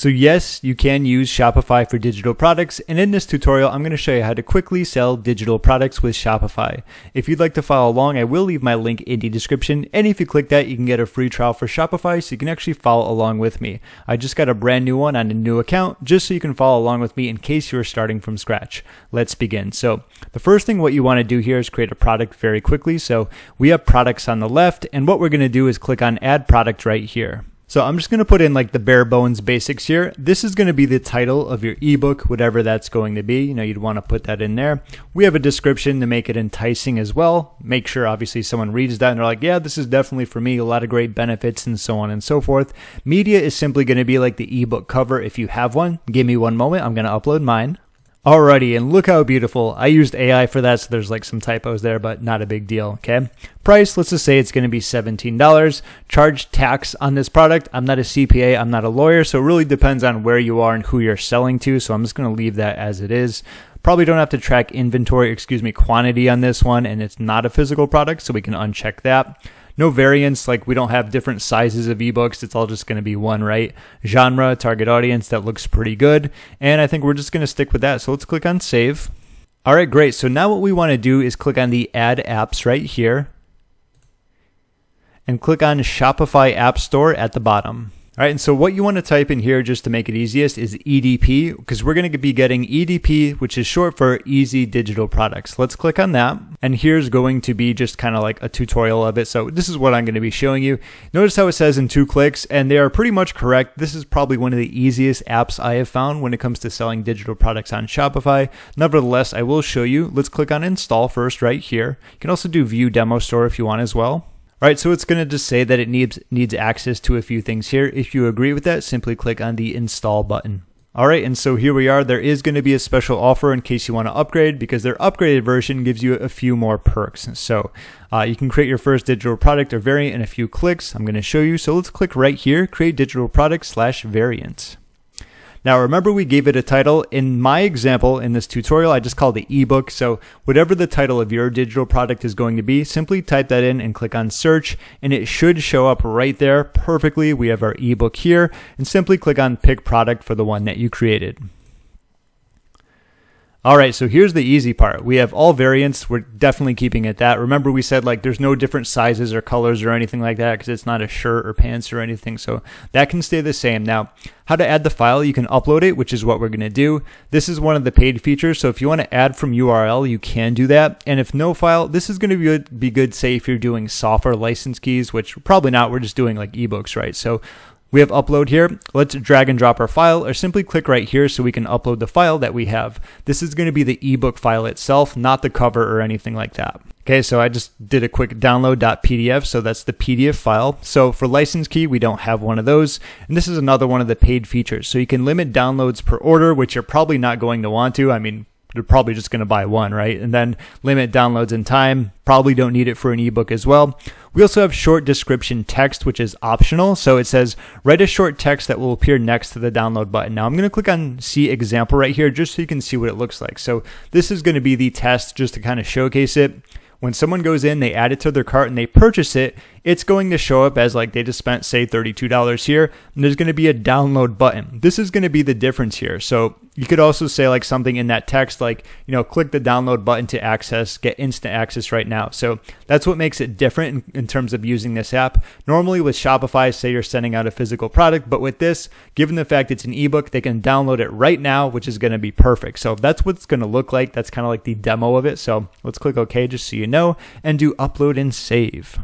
So yes, you can use Shopify for digital products, and in this tutorial, I'm going to show you how to quickly sell digital products with Shopify. If you'd like to follow along, I will leave my link in the description, and if you click that, you can get a free trial for Shopify, so you can actually follow along with me. I just got a brand new one on a new account, just so you can follow along with me in case you're starting from scratch. Let's begin. So the first thing what you want to do here is create a product very quickly. So we have products on the left, and what we're going to do is click on Add Product right here. So I'm just going to put in like the bare bones basics here. This is going to be the title of your ebook, whatever that's going to be. You know, you'd want to put that in there. We have a description to make it enticing as well. Make sure obviously someone reads that and they're like, yeah, this is definitely for me. A lot of great benefits and so on and so forth. Media is simply going to be like the ebook cover if you have one. Give me one moment. I'm going to upload mine. Alrighty, and look how beautiful. I used AI for that, so there's like some typos there, but not a big deal, okay? Price, let's just say it's going to be $17. Charge tax on this product. I'm not a CPA, I'm not a lawyer, so it really depends on where you are and who you're selling to, so I'm just going to leave that as it is. Probably don't have to track inventory, excuse me, quantity on this one, and it's not a physical product, so we can uncheck that no variants. Like we don't have different sizes of ebooks. It's all just going to be one, right? Genre, target audience. That looks pretty good. And I think we're just going to stick with that. So let's click on save. All right, great. So now what we want to do is click on the add apps right here and click on Shopify App Store at the bottom. All right, and so what you want to type in here just to make it easiest is EDP because we're going to be getting EDP, which is short for Easy Digital Products. Let's click on that. And here's going to be just kind of like a tutorial of it. So this is what I'm going to be showing you. Notice how it says in two clicks, and they are pretty much correct. This is probably one of the easiest apps I have found when it comes to selling digital products on Shopify. Nevertheless, I will show you. Let's click on install first right here. You can also do view demo store if you want as well. All right, so it's going to just say that it needs needs access to a few things here. If you agree with that, simply click on the install button. All right, and so here we are. There is going to be a special offer in case you want to upgrade because their upgraded version gives you a few more perks. So uh, you can create your first digital product or variant in a few clicks. I'm going to show you. So let's click right here, create digital product slash variant. Now remember we gave it a title. In my example in this tutorial, I just called it ebook. So whatever the title of your digital product is going to be, simply type that in and click on search and it should show up right there perfectly. We have our ebook here and simply click on pick product for the one that you created. All right, so here's the easy part. We have all variants. We're definitely keeping it that. Remember, we said like there's no different sizes or colors or anything like that because it's not a shirt or pants or anything. So that can stay the same. Now, how to add the file, you can upload it, which is what we're going to do. This is one of the paid features. So if you want to add from URL, you can do that. And if no file, this is going to be good, be good, say, if you're doing software license keys, which probably not. We're just doing like ebooks, right? So we have upload here. Let's drag and drop our file or simply click right here so we can upload the file that we have. This is going to be the ebook file itself, not the cover or anything like that. Okay, so I just did a quick download.pdf, so that's the PDF file. So for license key, we don't have one of those. And this is another one of the paid features. So you can limit downloads per order, which you're probably not going to want to. I mean, you're probably just going to buy one, right? And then limit downloads in time. Probably don't need it for an ebook as well. We also have short description text, which is optional. So it says write a short text that will appear next to the download button. Now I'm going to click on see example right here just so you can see what it looks like. So this is going to be the test just to kind of showcase it when someone goes in, they add it to their cart and they purchase it, it's going to show up as like they just spent, say, $32 here, and there's going to be a download button. This is going to be the difference here. So you could also say like something in that text, like, you know, click the download button to access, get instant access right now. So that's what makes it different in, in terms of using this app. Normally with Shopify, say you're sending out a physical product, but with this, given the fact it's an ebook, they can download it right now, which is going to be perfect. So that's what it's going to look like. That's kind of like the demo of it. So let's click OK just so you know and do upload and save.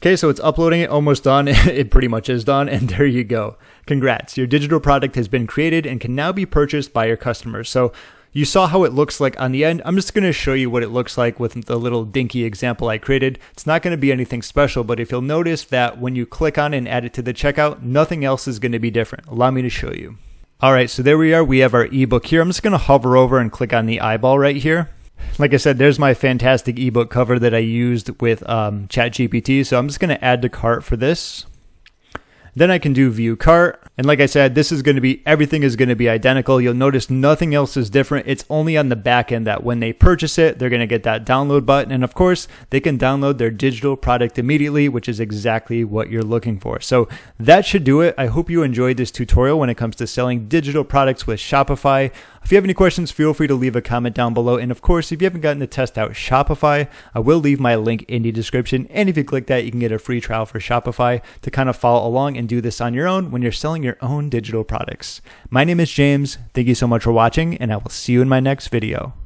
Okay, so it's uploading it, almost done. it pretty much is done, and there you go. Congrats, your digital product has been created and can now be purchased by your customers. So you saw how it looks like on the end. I'm just going to show you what it looks like with the little dinky example I created. It's not going to be anything special, but if you'll notice that when you click on and add it to the checkout, nothing else is going to be different. Allow me to show you. All right, so there we are. We have our ebook here. I'm just going to hover over and click on the eyeball right here like I said, there's my fantastic ebook cover that I used with um, ChatGPT. So I'm just going to add to cart for this. Then I can do view cart. And like I said, this is going to be everything is going to be identical. You'll notice nothing else is different. It's only on the back end that when they purchase it, they're going to get that download button. And of course, they can download their digital product immediately, which is exactly what you're looking for. So that should do it. I hope you enjoyed this tutorial when it comes to selling digital products with Shopify. If you have any questions, feel free to leave a comment down below. And of course, if you haven't gotten to test out Shopify, I will leave my link in the description. And if you click that, you can get a free trial for Shopify to kind of follow along and do this on your own when you're selling your own digital products. My name is James. Thank you so much for watching, and I will see you in my next video.